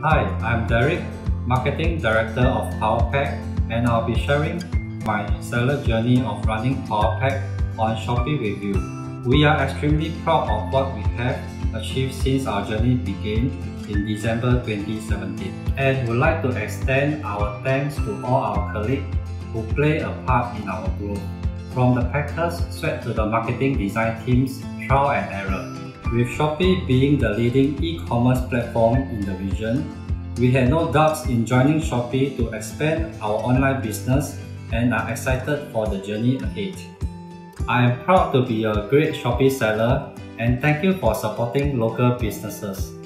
Hi, I'm Derek, Marketing Director of Powerpac, and I'll be sharing my seller journey of running Powerpac on Shopee with you. We are extremely proud of what we have achieved since our journey began in December 2017 and would like to extend our thanks to all our colleagues who play a part in our growth. From the packers straight to the marketing design teams, trial and error. With Shopee being the leading e-commerce platform in the region, we had no doubts in joining Shopee to expand our online business and are excited for the journey ahead. I am proud to be a great Shopee seller and thank you for supporting local businesses.